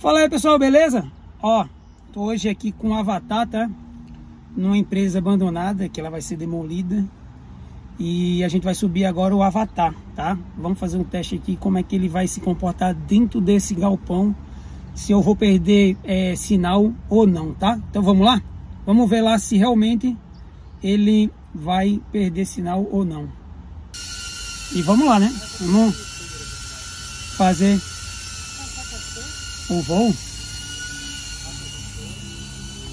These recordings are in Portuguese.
Fala aí pessoal, beleza? Ó, tô hoje aqui com o Avatar, tá? Numa empresa abandonada, que ela vai ser demolida. E a gente vai subir agora o Avatar, tá? Vamos fazer um teste aqui, como é que ele vai se comportar dentro desse galpão. Se eu vou perder é, sinal ou não, tá? Então vamos lá? Vamos ver lá se realmente ele vai perder sinal ou não. E vamos lá, né? Vamos fazer o voo.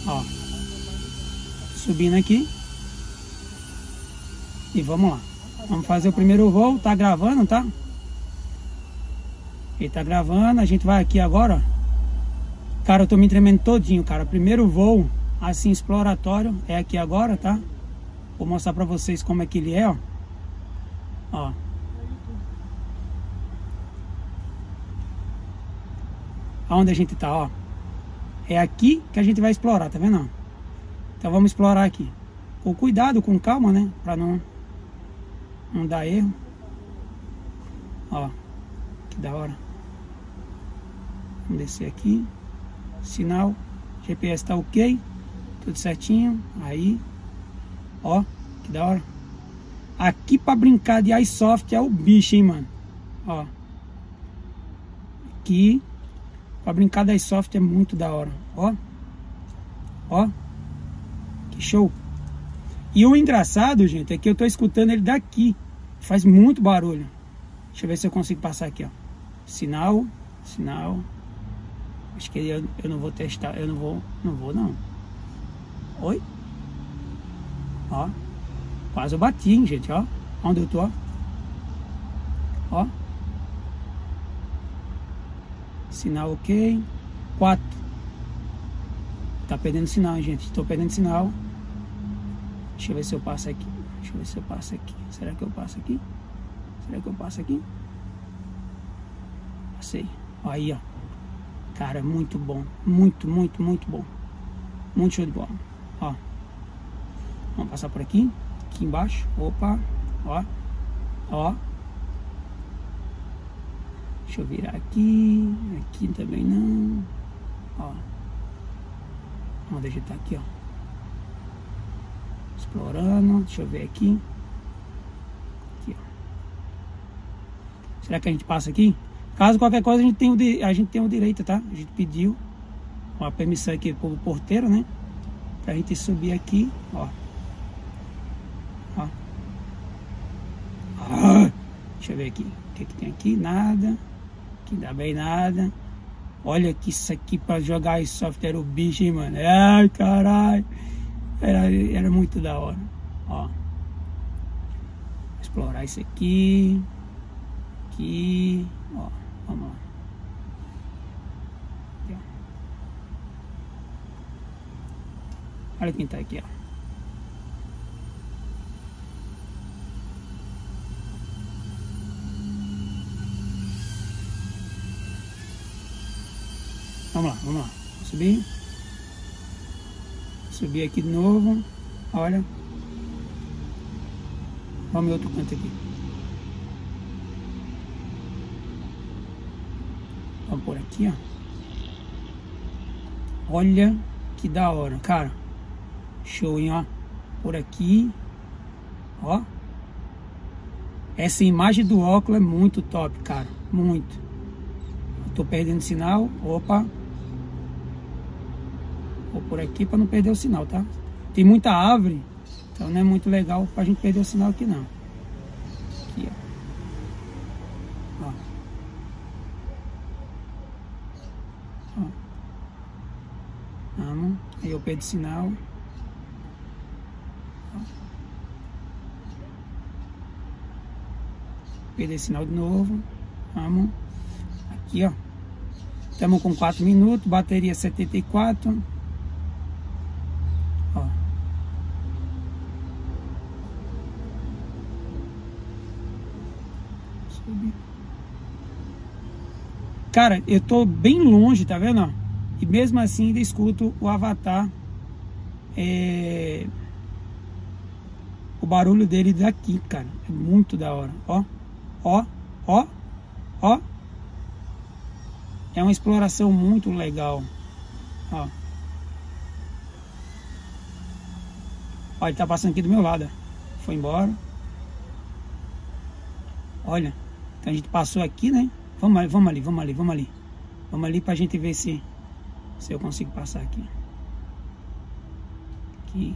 Ó. Subindo aqui. E vamos lá. Vamos fazer o primeiro voo. Tá gravando, tá? Ele tá gravando. A gente vai aqui agora. Cara, eu tô me tremendo todinho, cara. Primeiro voo, assim, exploratório. É aqui agora, tá? Vou mostrar pra vocês como é que ele é, ó. Ó. Aonde a gente tá, ó. É aqui que a gente vai explorar, tá vendo? Então vamos explorar aqui. Com cuidado, com calma, né? Pra não, não dar erro. Ó, que da hora. Vamos descer aqui. Sinal. GPS tá ok. Tudo certinho. Aí. Ó, que da hora. Aqui pra brincar de iSoft é o bicho, hein, mano. Ó. Aqui Pra brincar da soft é muito da hora. Ó. Ó. Que show. E o engraçado, gente, é que eu tô escutando ele daqui. Faz muito barulho. Deixa eu ver se eu consigo passar aqui, ó. Sinal. Sinal. Acho que eu, eu não vou testar. Eu não vou. Não vou, não. Oi? Ó. Quase eu bati, hein, gente, ó. Onde eu tô, ó. Ó. Sinal ok. 4. Tá perdendo sinal, gente. Estou perdendo sinal. Deixa eu ver se eu passo aqui. Deixa eu ver se eu passo aqui. Será que eu passo aqui? Será que eu passo aqui? Passei. Aí, ó. Cara, muito bom. Muito, muito, muito bom. Muito show de bola. Ó. Vamos passar por aqui. Aqui embaixo. Opa. Ó. Ó. Deixa eu virar aqui. Aqui também não. Ó. Vamos digitar aqui, ó. Explorando. Deixa eu ver aqui. Aqui, ó. Será que a gente passa aqui? Caso qualquer coisa, a gente tem o, a gente tem o direito, tá? A gente pediu uma permissão aqui pro porteiro, né? Pra gente subir aqui, ó. Ó. Ah, deixa eu ver aqui. O que, que tem aqui? Nada que dá bem nada. Olha que isso aqui pra jogar esse software o bicho, hein, mano. Ai, caralho. Era, era muito da hora. Ó. Explorar isso aqui. Aqui. Ó, vamos lá. Aqui, Olha quem tá aqui, ó. Vamos lá, vamos lá. Subir. Subir aqui de novo. Olha. Vamos outro canto aqui. Vamos por aqui, ó. Olha que da hora, cara. Show, hein, ó. Por aqui. Ó. Essa imagem do óculos é muito top, cara. Muito. Tô perdendo sinal. Opa. Vou por aqui para não perder o sinal, tá? Tem muita árvore, então não é muito legal para a gente perder o sinal aqui não. Aqui, ó. ó. Vamos. Aí eu perdo o sinal. Perder sinal de novo. Vamos. Aqui, ó. Estamos com 4 minutos, bateria 74. Cara, eu tô bem longe, tá vendo? E mesmo assim ainda escuto o avatar. É... O barulho dele daqui, cara. É muito da hora. Ó, ó, ó, ó. É uma exploração muito legal. Ó. Ó, ele tá passando aqui do meu lado. Foi embora. Olha. A gente passou aqui, né? Vamos ali, vamos ali, vamos ali, vamos ali. Vamos ali pra gente ver se, se eu consigo passar aqui. Aqui.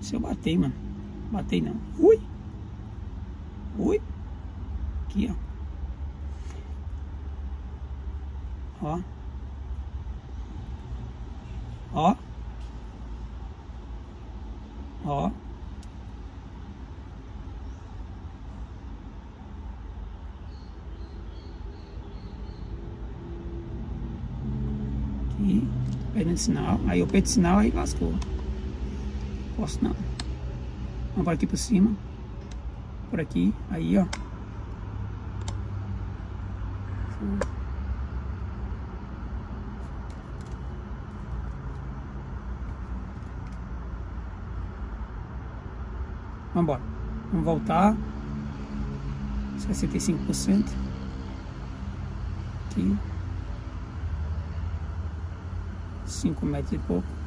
Se eu bater, mano. Batei não. Ui! Ui! Aqui, ó. Ó. Ó. Ó. Aqui, perdendo sinal. Aí eu perdi sinal, aí lascou. Posso não. Vamos por aqui por cima. Por aqui. Aí, ó. Vamos embora. Vamos voltar. 65%. Aqui. 5 metros e pouco.